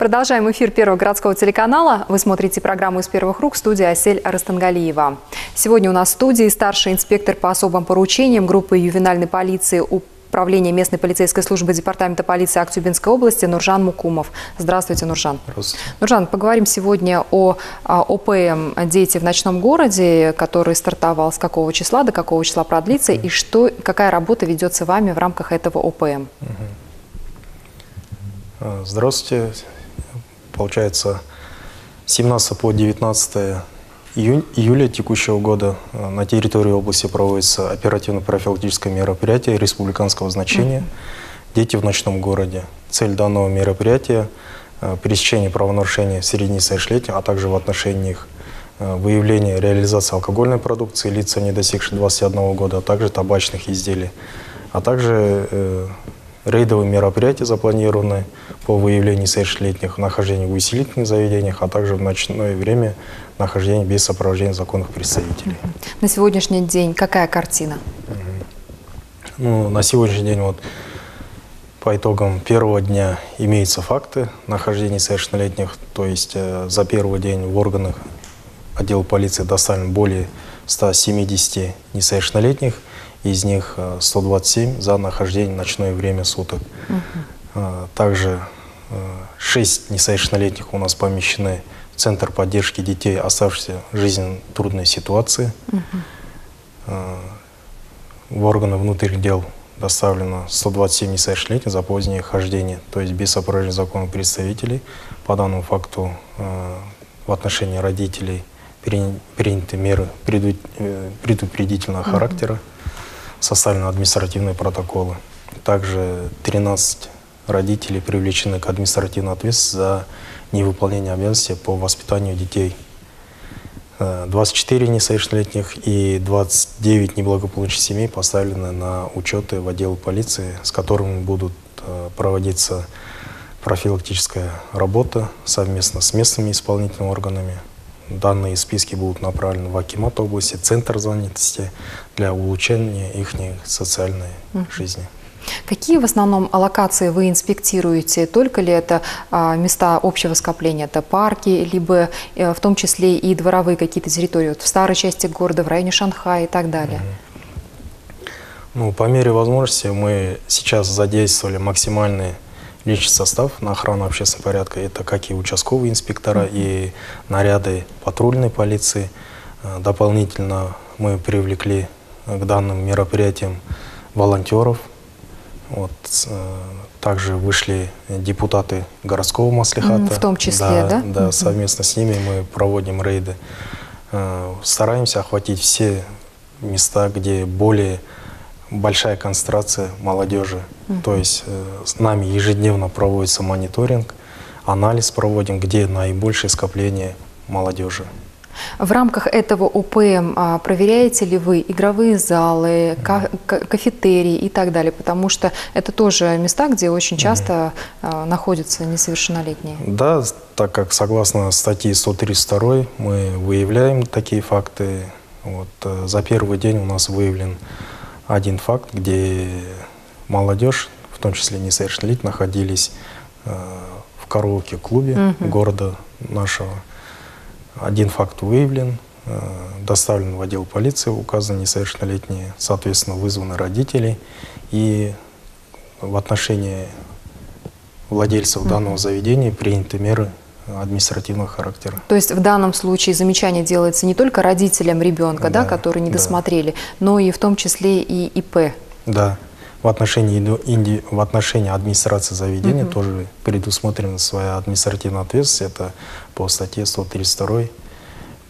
Продолжаем эфир Первого городского телеканала. Вы смотрите программу «Из первых рук» студии Асель Растангалиева. Сегодня у нас в студии старший инспектор по особым поручениям группы ювенальной полиции Управления местной полицейской службы Департамента полиции Актюбинской области Нуржан Мукумов. Здравствуйте, Нуржан. Здравствуйте. Нуржан, поговорим сегодня о, о ОПМ «Дети в ночном городе», который стартовал с какого числа, до какого числа продлится, и что, какая работа ведется вами в рамках этого ОПМ. Здравствуйте получается, 17 по 19 июнь, июля текущего года э, на территории области проводится оперативно-профилактическое мероприятие республиканского значения «Дети в ночном городе». Цель данного мероприятия э, – пересечение правонарушений среди несовершеннолетних, а также в отношении их э, выявление реализации алкогольной продукции лица, не достигших 21 года, а также табачных изделий, а также рейдовые мероприятия запланированы по выявлению совершеннолетних нахождения в усилительных заведениях, а также в ночное время нахождения без сопровождения законных представителей. На сегодняшний день какая картина? Ну, на сегодняшний день вот по итогам первого дня имеются факты нахождения совершеннолетних, то есть э, за первый день в органах отдела полиции доставлено более 170 несовершеннолетних, из них 127 э, за нахождение в ночное время суток. Угу. Также 6 несовершеннолетних у нас помещены в Центр поддержки детей, оставшихся в жизненно трудной ситуации. Угу. В органы внутренних дел доставлено 127 несовершеннолетних за позднее хождение, то есть без сопровождения законных представителей. По данному факту в отношении родителей приняты меры предупредительного характера составлены административные протоколы. Также 13 родителей привлечены к административной ответственности за невыполнение обязанностей по воспитанию детей. 24 э, несовершеннолетних и 29 неблагополучных семей поставлены на учеты в отдел полиции, с которыми будут э, проводиться профилактическая работа совместно с местными исполнительными органами, Данные списки будут направлены в Акимат области, Центр занятости для улучшения их социальной угу. жизни. Какие в основном аллокации вы инспектируете? Только ли это а, места общего скопления, это парки, либо а, в том числе и дворовые какие-то территории, вот в старой части города, в районе Шанхая и так далее? Ну, по мере возможности мы сейчас задействовали максимальные личный состав на охрану общественного порядка. Это как и участковые инспектора, и наряды патрульной полиции. Э, дополнительно мы привлекли к данным мероприятиям волонтеров. Вот, э, также вышли депутаты городского маслихата. В том числе, да? Да, да совместно с ними мы проводим рейды. Э, стараемся охватить все места, где более большая концентрация молодежи. Угу. То есть э, с нами ежедневно проводится мониторинг, анализ проводим, где наибольшее скопление молодежи. В рамках этого УПМ а, проверяете ли вы игровые залы, ка кафетерии и так далее? Потому что это тоже места, где очень часто а, находятся несовершеннолетние. Да, так как согласно статье 132 мы выявляем такие факты. Вот, э, за первый день у нас выявлен один факт, где молодежь, в том числе несовершеннолетние, находились э, в караоке-клубе -huh. города нашего. Один факт выявлен, э, доставлен в отдел полиции, указаны несовершеннолетние, соответственно, вызваны родители. И в отношении владельцев -huh. данного заведения приняты меры административного характера. То есть в данном случае замечание делается не только родителям ребенка, да, да которые не досмотрели, да. но и в том числе и ИП. Да. В отношении, инди, в отношении администрации заведения угу. тоже предусмотрена своя административная ответственность. Это по статье 132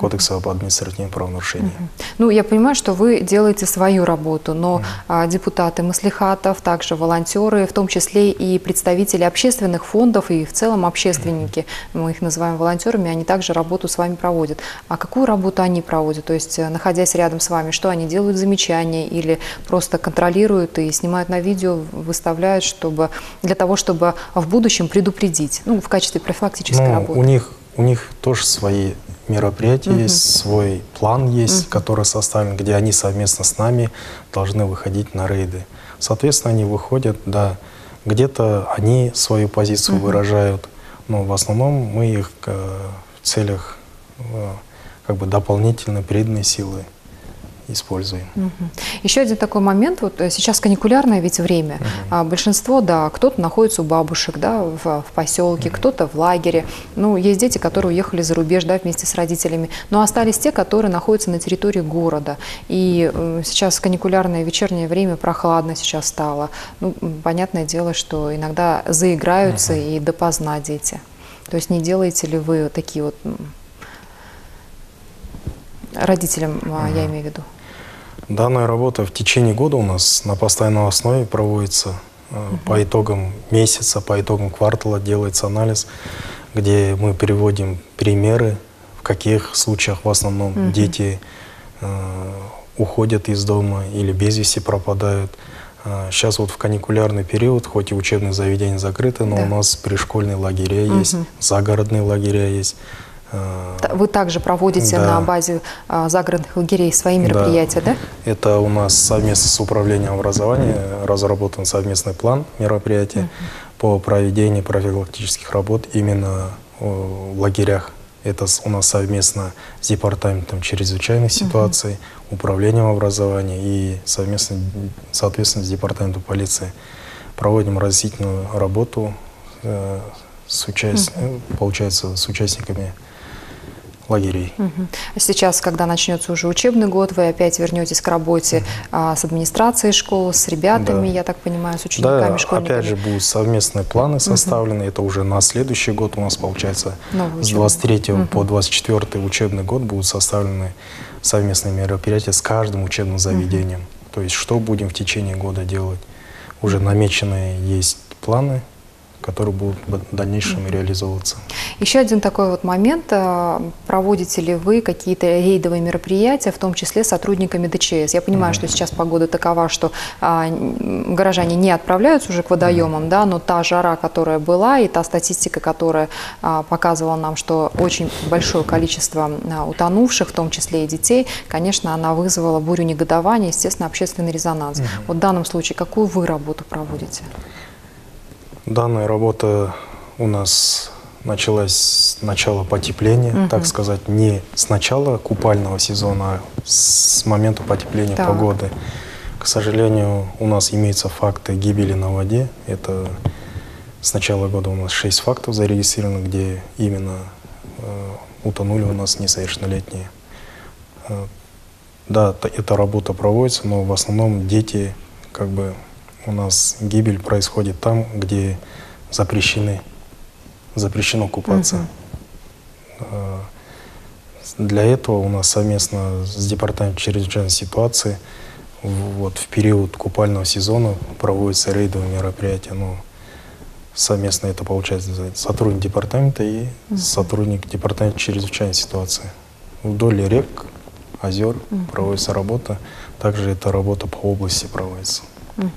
Кодекса об административных правонарушениях. Угу. Ну, я понимаю, что вы делаете свою работу, но угу. а, депутаты маслихатов, также волонтеры, в том числе и представители общественных фондов и в целом общественники, угу. мы их называем волонтерами, они также работу с вами проводят. А какую работу они проводят? То есть, э, находясь рядом с вами, что они делают замечания или просто контролируют и снимают на видео, выставляют, чтобы для того, чтобы в будущем предупредить, ну, в качестве профилактической ну, работы? У них, у них тоже свои мероприятий угу. есть, свой план есть, угу. который составлен, где они совместно с нами должны выходить на рейды. Соответственно, они выходят, да, где-то они свою позицию угу. выражают, но в основном мы их э, в целях э, как бы дополнительной преданной силы используем. Угу. Еще один такой момент, вот э, сейчас каникулярное ведь время, угу. а большинство, да, кто-то находится у бабушек, да, в, в поселке, угу. кто-то в лагере, ну, есть дети, которые уехали за рубеж, да, вместе с родителями, но остались те, которые находятся на территории города, и э, сейчас каникулярное вечернее время, прохладно сейчас стало, ну, понятное дело, что иногда заиграются угу. и допоздна дети. То есть не делаете ли вы такие вот родителям, угу. я имею в виду? Данная работа в течение года у нас на постоянной основе проводится. Угу. По итогам месяца, по итогам квартала делается анализ, где мы переводим примеры, в каких случаях в основном угу. дети э, уходят из дома или без вести пропадают. Сейчас вот в каникулярный период, хоть и учебные заведения закрыты, но да. у нас пришкольные лагеря угу. есть, загородные лагеря есть. Вы также проводите да. на базе а, загородных лагерей свои мероприятия, да. да? Это у нас совместно с управлением образования разработан совместный план мероприятий угу. по проведению профилактических работ именно в лагерях. Это у нас совместно с Департаментом чрезвычайных ситуаций, угу. Управлением образования и совместно, соответственно, с Департаментом полиции проводим разъяснительную работу э, с участ... угу. получается, с участниками лагерей. Угу. Сейчас, когда начнется уже учебный год, вы опять вернетесь к работе угу. а, с администрацией школы, с ребятами, да. я так понимаю, с учениками, да, школьниками? опять же будут совместные планы составлены, угу. это уже на следующий год у нас получается, Новый с 23 угу. по 24 учебный год будут составлены совместные мероприятия с каждым учебным заведением. Угу. То есть что будем в течение года делать. Уже намеченные есть планы, которые будут в дальнейшем реализовываться. Еще один такой вот момент. А, проводите ли вы какие-то рейдовые мероприятия, в том числе с сотрудниками ДЧС? Я понимаю, mm что сейчас погода такова, что а, горожане не отправляются уже к водоемам, mm да, но та жара, которая была, и та статистика, которая а, показывала нам, что очень большое количество а, утонувших, в том числе и детей, конечно, она вызвала бурю негодования, естественно, общественный резонанс. Mm Вот в данном случае какую вы работу проводите? Данная работа у нас началась с начала потепления, угу. так сказать, не с начала купального сезона, а с момента потепления так. погоды. К сожалению, у нас имеются факты гибели на воде. Это с начала года у нас 6 фактов зарегистрировано, где именно э, утонули у нас несовершеннолетние. Э, да, эта работа проводится, но в основном дети как бы у нас гибель происходит там, где запрещены, запрещено купаться. Угу. Для этого у нас совместно с Департаментом чрезвычайной ситуации вот, в период купального сезона проводятся рейдовые мероприятия. Ну, совместно это получается сотрудник департамента и угу. сотрудник департамента чрезвычайной ситуации. Вдоль рек, озер угу. проводится работа. Также эта работа по области проводится. Угу.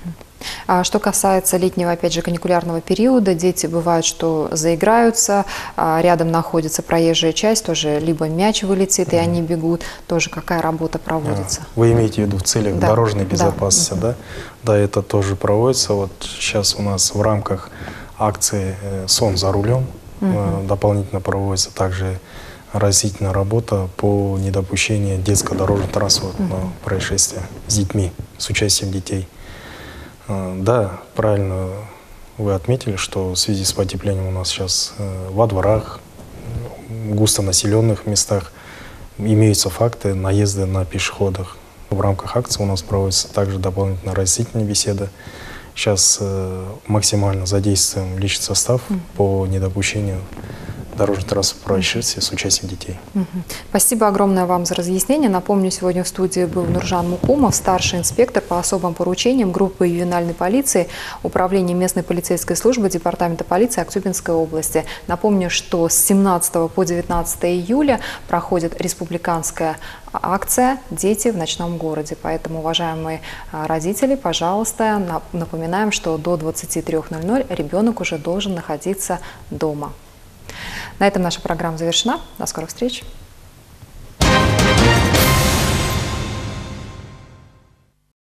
А что касается летнего, опять же, каникулярного периода, дети бывают, что заиграются, а рядом находится проезжая часть, тоже либо мяч вылетит, и они бегут, тоже какая работа проводится? А, вы имеете в виду в целях да. дорожной безопасности, да. да? Да, это тоже проводится. Вот сейчас у нас в рамках акции э, «Сон за рулем» угу. дополнительно проводится также разительная работа по недопущению детско дорожного транспортного угу. происшествия с детьми, с участием детей. А, да, правильно вы отметили, что в связи с потеплением у нас сейчас э, во дворах, густонаселенных местах имеются факты наезда на пешеходах. В рамках акции у нас проводится также дополнительно разъяснительная беседа. Сейчас э, максимально задействуем личный состав по недопущению дорожно-транспортных происшествий с участием детей. Спасибо огромное вам за разъяснение. Напомню, сегодня в студии был Нуржан Мукумов, старший инспектор по особым поручениям группы ювенальной полиции Управления местной полицейской службы Департамента полиции Актюбинской области. Напомню, что с 17 по 19 июля проходит республиканская акция «Дети в ночном городе». Поэтому, уважаемые а, родители, пожалуйста, напоминаем, что до 23.00 ребенок уже должен находиться дома. На этом наша программа завершена. До скорых встреч.